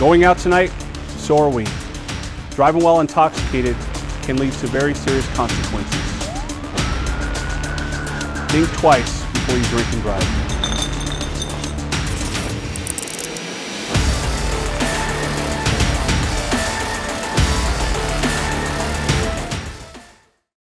Going out tonight, so are we. Driving while intoxicated can lead to very serious consequences. Think twice before you drink and drive.